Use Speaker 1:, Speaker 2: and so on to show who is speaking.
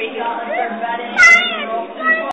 Speaker 1: baby.